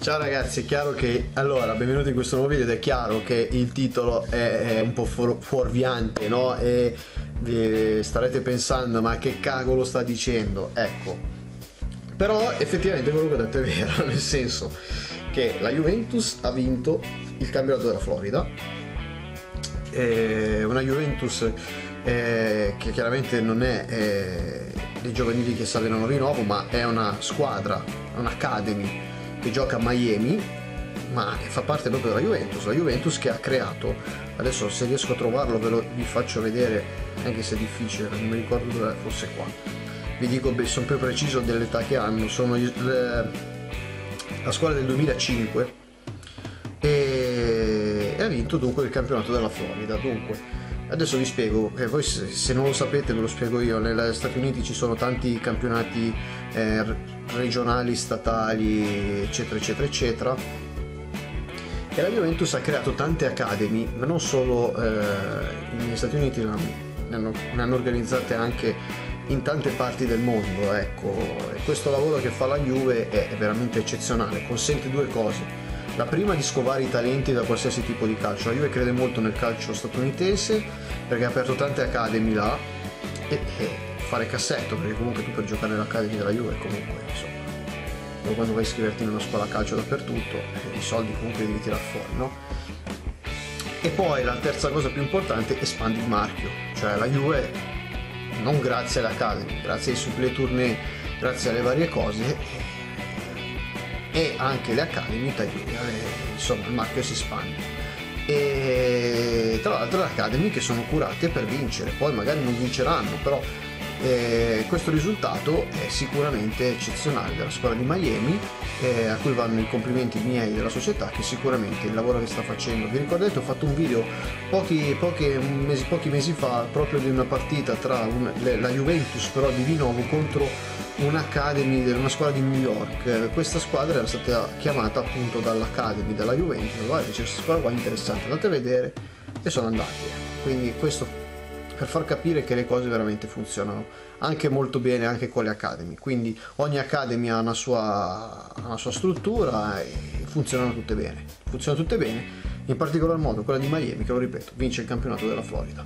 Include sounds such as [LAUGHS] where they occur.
Ciao ragazzi, è chiaro che allora benvenuti in questo nuovo video ed è chiaro che il titolo è, è un po' fu fuorviante, no? E vi starete pensando ma che cavolo sta dicendo? Ecco, però effettivamente quello che ho detto è vero, [LAUGHS] nel senso che la Juventus ha vinto il campionato della Florida, è una Juventus eh, che chiaramente non è eh, dei giovanili che salgono rinnovo, ma è una squadra, un'academy che gioca a Miami, ma fa parte proprio della Juventus, la Juventus che ha creato, adesso se riesco a trovarlo ve lo vi faccio vedere, anche se è difficile, non mi ricordo dove fosse qua, vi dico, sono più preciso dell'età che hanno, sono le, la squadra del 2005 e, e ha vinto dunque il campionato della Florida, dunque Adesso vi spiego, eh, voi se non lo sapete ve lo spiego io, negli Stati Uniti ci sono tanti campionati eh, regionali, statali, eccetera, eccetera, eccetera. E la Juventus ha creato tante academy, ma non solo eh, negli Stati Uniti, ne hanno, ne hanno organizzate anche in tante parti del mondo. Ecco. E questo lavoro che fa la Juve è veramente eccezionale, consente due cose la prima di scovare i talenti da qualsiasi tipo di calcio. La Juve crede molto nel calcio statunitense perché ha aperto tante academy là e, e fare cassetto perché comunque tu per giocare nell'academy della Juve comunque insomma quando vai a iscriverti in una scuola calcio dappertutto eh, i soldi comunque devi tirare fuori no? e poi la terza cosa più importante espandi il marchio cioè la Juve non grazie all'Academy grazie ai supplé tournée grazie alle varie cose e anche le Academy insomma il marchio si espande. E tra l'altro le Academy che sono curate per vincere poi magari non vinceranno però eh, questo risultato è sicuramente eccezionale della squadra di Miami eh, a cui vanno i complimenti miei della società che sicuramente il lavoro che sta facendo vi ricordate ho fatto un video pochi, pochi, mesi, pochi mesi fa proprio di una partita tra un, le, la Juventus però di Vinovo contro un'academy una squadra di New York. Questa squadra era stata chiamata appunto dall'academy della Juventus guarda c'è questa squadra qua interessante andate a vedere e sono andati quindi questo per far capire che le cose veramente funzionano anche molto bene anche con le academy. Quindi ogni academy ha una sua, una sua struttura e funzionano tutte bene. Funzionano tutte bene in particolar modo quella di Miami che lo ripeto vince il campionato della Florida